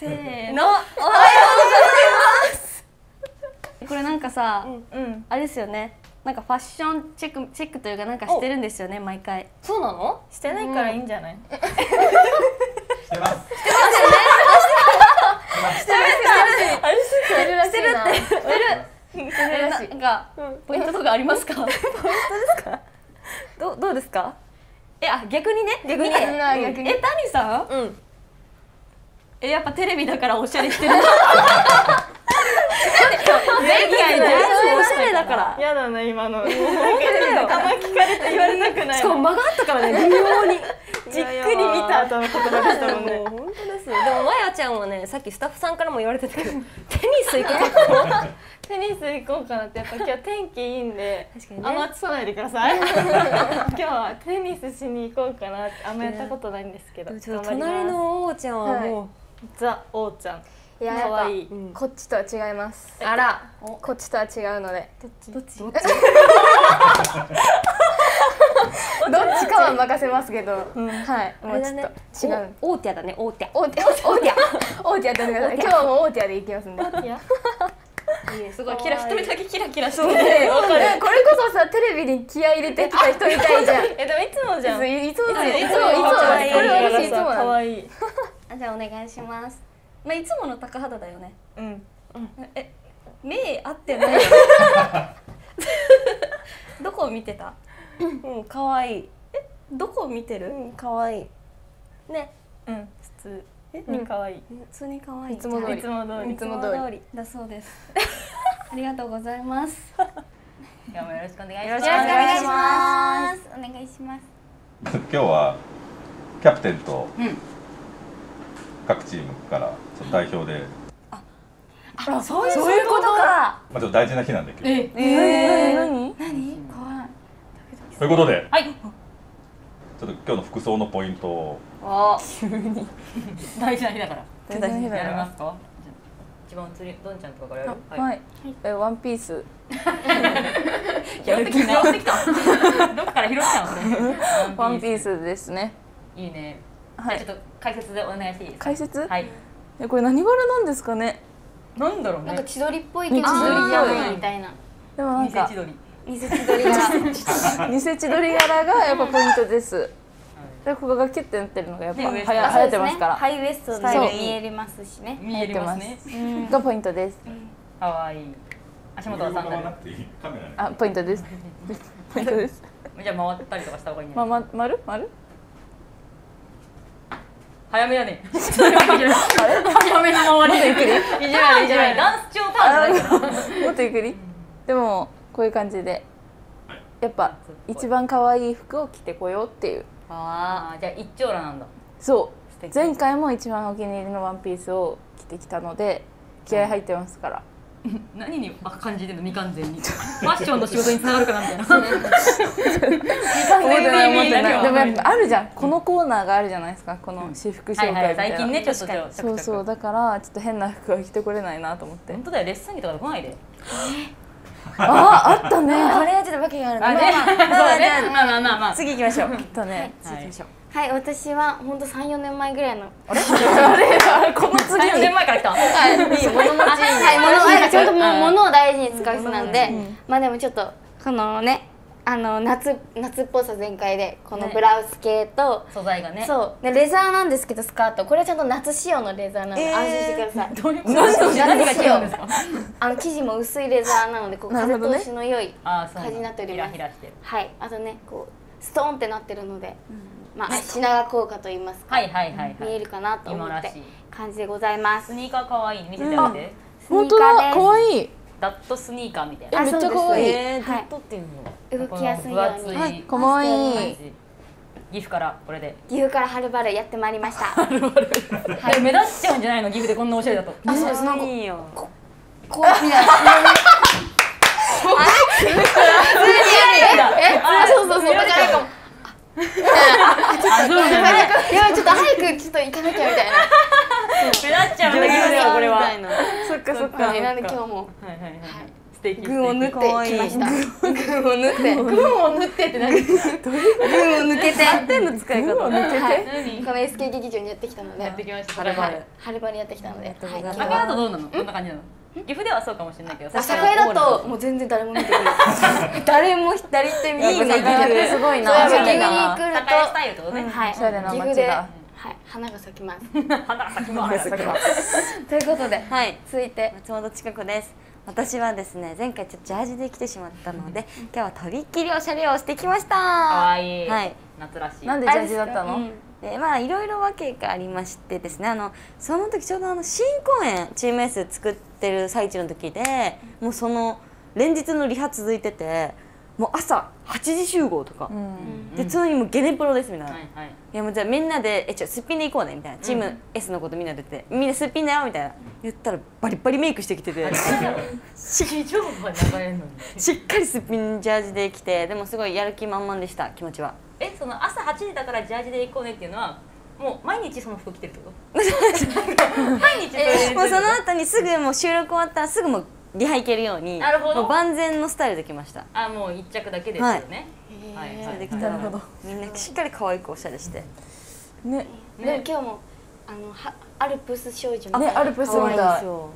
せーの。おはようございます。これなんかさ、うん。あれですよね。なんかファッションチェックチェックというかなんかしてるんですよね毎回。そうなの？してないからいいんじゃない、してます。してるらしいな。えなんかポイントとかありますか？どどうですか？えあ逆にね。逆に見てうん。あ逆にえ谷さん？うんえやっぱテレビだからおしゃれしてる。前回全部おしゃれだから。やだな今の。あんま聞かれて言われたくないしかも間があったからね微妙にじっくり見た後の言葉でしたもんね本当ですよ。でもまやちゃんはねさっきスタッフさんからも言われてたけどテニス行くかテニス行こうかなってやっぱ今日天気いいんで確かにね。あんま映さないでください。今日はテニスしに行こうかなってあんまやったことないんですけど隣の王ちゃんはもう、ザ・オーちゃん。いややっぱ可愛い。うん。こっちとは違います。あらこっちとは違うので。どっち？どっち？どっち？かは任せますけど、はい。もうちょっと違う。お大手だね大手。オーティアオーティアオーティアやってください。今日はもうオーティアでいきますんで。すごいキラ一人だけキラキラしてでるこれこそさテレビに気合い入れてきた人みたいじゃん。えでもいつもじゃん。いつもいいつもつもいつも可愛い。これ私いつも可愛い。あじゃあお願いします。まあいつもの高肌だよね。うん。え目合ってない？よ どこを見てた？うん可愛い。どこを見てる？うん可愛い。ね。うん。普通。に可愛い。普通に可愛い。いつも通り。い。つも通り。いつも通りだそうです。ありがとうございます。今日もよろしくお願いしよろますしくお願いします。お願いします。今日はキャプテンとうん各チームから代表で、あそういうそういうことか。まあちょっと大事な日なんで今日。ええー、何？何？怖い。ということで、はい。ちょっと今日の服装のポイントを。あ。大事な日だから。大事な日だよやりますか？一番釣りどんちゃんとかからやる？はい、えワンピース。やる気直ってきた。どっから拾ったの？それ。ワンピースですね。いいねはい。じゃあちょっと解説でお願いしていいですか？解説、はい。えこれ何柄なんですかね？なんだろうね。なんか千鳥っぽいけど千千鳥鳥じゃないみたいな。でもなんか偽千鳥。偽千鳥が偽千鳥柄がやっぱポイントです。でここがキュッてなってるのがやっぱはねや流行ってますから、ハイウエストで見えますしね。見えますね。がポイントです。かわいい。足元はサンダル。あポイントです。ポイントです。じゃあ回ったりとかした方がいいねまま丸？丸？早めだね 早めの回り。ゆっくり？いじられいじられダンス調ターンじゃないから。もっとゆっくり？でもこういう感じで。やっぱ一番可愛い服を着てこようっていう。ああじゃあ一丁羅なんだ。そう。敵。前回も一番お気に入りのワンピースを着てきたので気合入ってますから 何にあ感じてんの？未完全に。ファッションの仕事につながるかなみたいな。でもやっぱあるじゃん。このコーナーがあるじゃないですか。この私服紹はいはい介みたい。な、最近ねちょっとちょっと。そうそう。だからちょっと変な服は着てこれないなと思って。本当だよ。レッスン着とかで来ないで。ああったね。これはちょっと訳があるあね。そうだね。まあまあまあまあ。次行きましょう。あったね。はい。次行きましょうはい私は本当三四年前ぐらいの。この次3年前から来たはい。物持ちはい物はいちょっともう物を大事に使う人なんで。まあでもちょっとこのねあの夏夏っぽさ全開でこのブラウス系と、素材がね。そう。でレザーなんですけどスカート。これはちゃんと夏仕様のレザーなので、安心してください。どういうこと？何が違うんですか？あの生地も薄いレザーなのでこう風通しの良いあーそう感じになっております。ひらひらしてる。はい。あとねこうストーンってなってるので、まあ品川効果と言いますか、はいはいはいはい。見えるかなと思って今らしい。感じでございます。スニーカーかわいい。ね見せて。あげて本当だ。可愛いダットスニーカーみたいえなめっちゃ可愛い。えー、はい。どっていうの？動きやすいように、はい。可愛い岐阜からこれで。岐阜からはるばるやってまいりました。でも目立っちゃうんじゃないの？岐阜でこんなおしゃれだと。あそうです。なんかいいよ。こうみたい。なえあそうそうそうだからなんかあそうなんだいやちょっと早くちょっと行かなきゃみたいな目立っちゃうんだ岐阜ではこれははいみたいなそっかんで今日もはいはいはい。素素敵群を縫ってきました。群を縫って。群を縫ってって何 群を抜けて。手の使い方を抜けて、何？この SK 劇場にやってきたので。やってきました。はるばるはい。はるばるやってきたので。赤だとはどうなの？こんな感じなの？岐阜ではそうかもしれないけど。朝会だともう全然誰も見てくれない。誰も誰一人見てくれない。すごいな。岐阜におしゃれだな来ると栄スタイルってことね。はい。岐阜で 花が咲きます。花が咲きます。ということではい。続いて。松本千佳子です。私はですね前回ちょっとジャージで来てしまったので今日はとびっきりおしゃれをしてきました。かわいい。はい。夏らしい。なんでジャージだったの、うん。でまあいろいろ訳がありましてですねあのその時ちょうどあの新公演チーム S 作ってる最中の時でもうその連日のリハ続いててもう朝8時集合とか、うん。で常にもうゲネプロですみたいな、はいはい。いやもうじゃあみんなで「えちょすっぴんで行こうね」みたいな。チーム S のことみんなで言って「みんなすっぴんだよ」みたいな。言ったらバリバリメイクしてきてて。しっかりすっぴんジャージで来て。でもすごいやる気満々でした気持ちは。えその朝8時だからジャージで行こうねっていうのはもう毎日その服着てるってこと？毎日それでもうその後にすぐもう収録終わったらすぐもうリハ行けるようになるほど。もう万全のスタイルで来ました。あもう一着だけですよね。はい。はいそれできた。らみんなしっかり可愛くおしゃれして。ね。でも今日もあのはアルプス少女みたいねなアルプスみ可愛い。たい。ですよ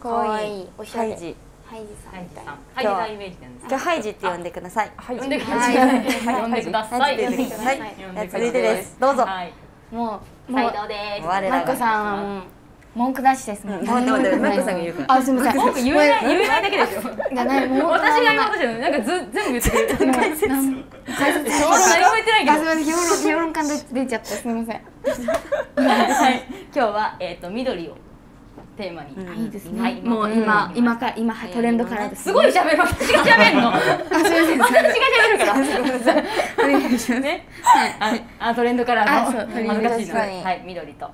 かわい。いおしゃれ。ハイジ。ハイジさんみたいな。ハイジさん。ハイメージなん。です今日ハイジって呼んでください。はい呼んでください呼んでください呼んでください。はい。呼んでください続いてです。どうぞ。はい。もうもう斉藤です。我らが。マイコさん文句なしですもん待って待ってマイコさんが言うから。あすみません。文句言えない言えないだけですよ。いやないもう私が言おうとしてるのなんかず全部言ってる。解説解説そんな読めてないけど。あすみません。評論評論家で出ちゃったすみません。はい。今日はえっと緑をテーマに。い。いですね、はいもう今、今から今トレンドからですすごい喋る私が喋るの。私が喋るから。お願いします。ね。はい。あトレンドカラーのしいのはい。緑と。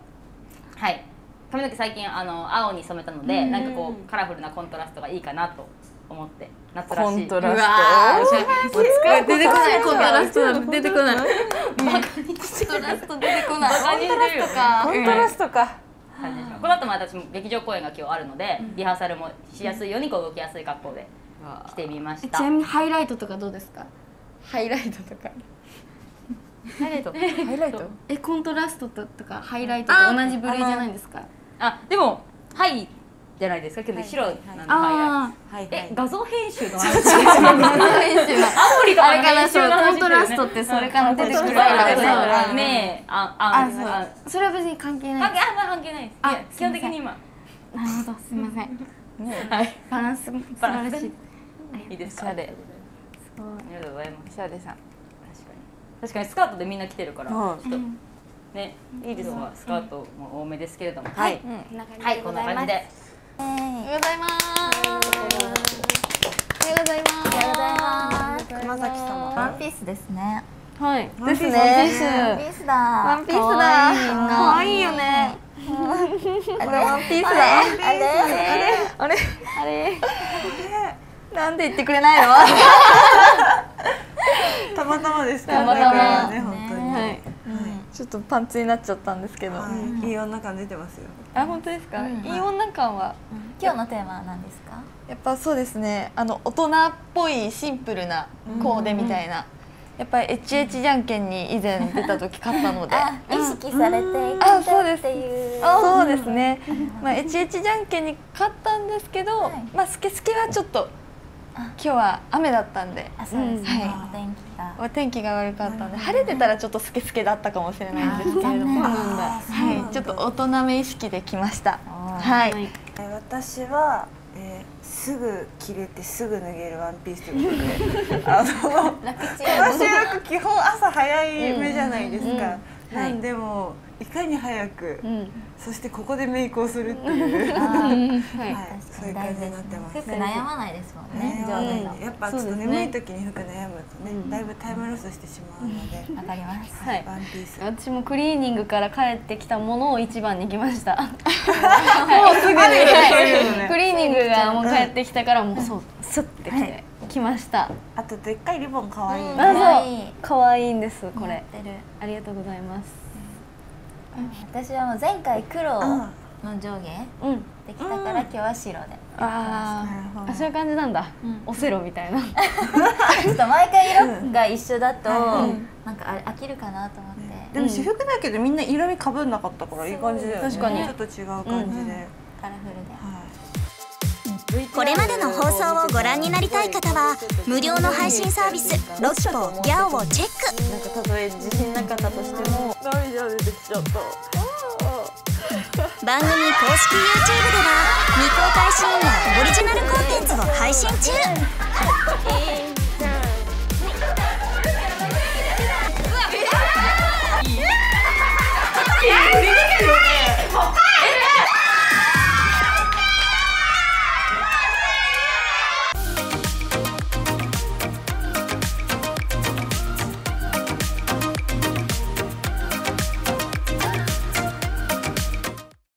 はい髪の毛最近あの青に染めたのでなんかこうカラフルなコントラストがいいかなと思って夏らしい。コントラスト。うわー出てこない。コントラスト出てこない。バカにしてコントラスト出てこない。コントラストか。感じでしょこの後も私も劇場公演が今日あるので、リハーサルもしやすいようにこう動きやすい格好で来てみました。ちなみにハイライトとかどうですか？ハイライトとか。ハイライト。ハイライト。えコントラストととかハイライトと同じ部類じゃないですか？あでもはいじゃないですか？けど白なんで、あはいえ画像編集の話？あ編集の。アプリとかのあれかなそう編集の話コントラストってそれから出てくるから。ねねえああああそう。それは別に関係ない。関係あんま関係ないです。あ基本的に今。なるほどすみません。はいバランス素晴らしい。いいですか？おしゃれありがとうございます。おしゃれさん。確かに。確かにスカートでみんな着てるから、はい。ちょっとねいいですわスカートも多めですけれども、はい。こんな感じはいで。ございますこんな感じで。ありがとうございます。ありがとうございます。熊崎様。ワンピースですね。はい。ですね。ワンピースだ。ワワンピースだ。可愛いよね。これワンピースだ。あれ？あれ？あれ？なんで言ってくれないの？たまたまですかたまたまだからね本当に、はいちょっとパンツになっちゃったんですけど。はい、いい女感出てますよ。あ本当ですか？い。い女感は。今日のテーマは何ですか？やっぱそうですね。あの大人っぽいシンプルなコーデみたいな、やっぱり HH じゃんけんに以前出た時買ったので。あ、意識されていくあそうです。っていう。そうですね、まあ、HH じゃんけんに買ったんですけど、い。まあスケスケはちょっと今日は雨だったんで。あ、そうですね。はお天気が。お天気が悪かったんで晴れてたらちょっとスケスケだったかもしれないんですけれども、はい、ちょっと大人め意識で来ました。はい、え私は、えーすぐ着れてすぐ脱げるワンピースということで。あ の楽ちん。私よく基本朝早い目じゃないですか、なんでもいかに早く、そしてここでメイクをするっていう、はい、そういう感じになってます。服悩まないですもんね。上手の。やっぱちょっと眠い時に服悩むとね、だいぶタイムロスしてしまうので、わかります。はい。ワンピース。私もクリーニングから帰ってきたものを一番に来ました。もうすぐに、はい。クリーニングがもう帰ってきたからもうそう。スッてきて来ました。あとでっかいリボン可愛い、あ可愛い。んですこれ。ありがとうございます私はもう前回黒の上下うん。できたから今日は白で。あなるほど。あそういう感じなんだ、オセロみたいな。ちょっと毎回色が一緒だとなんか飽きるかなと思って。でも私服だけどみんな色味かぶんなかったからいい感じだよね。確かに。ちょっと違う感じで、カラフルこれまでの放送をご覧になりたい方は無料の配信サービスロキポギャオをチェック。なんかたとえ自信なかったとしても涙出てきちゃった。番組公式 YouTube では未公開シーンやオリジナルコンテンツを配信中